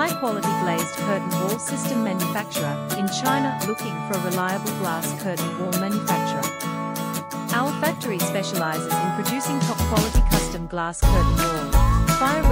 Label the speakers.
Speaker 1: high-quality glazed curtain wall system manufacturer in China looking for a reliable glass curtain wall manufacturer. Our factory specializes in producing top-quality custom glass curtain wall, Fire.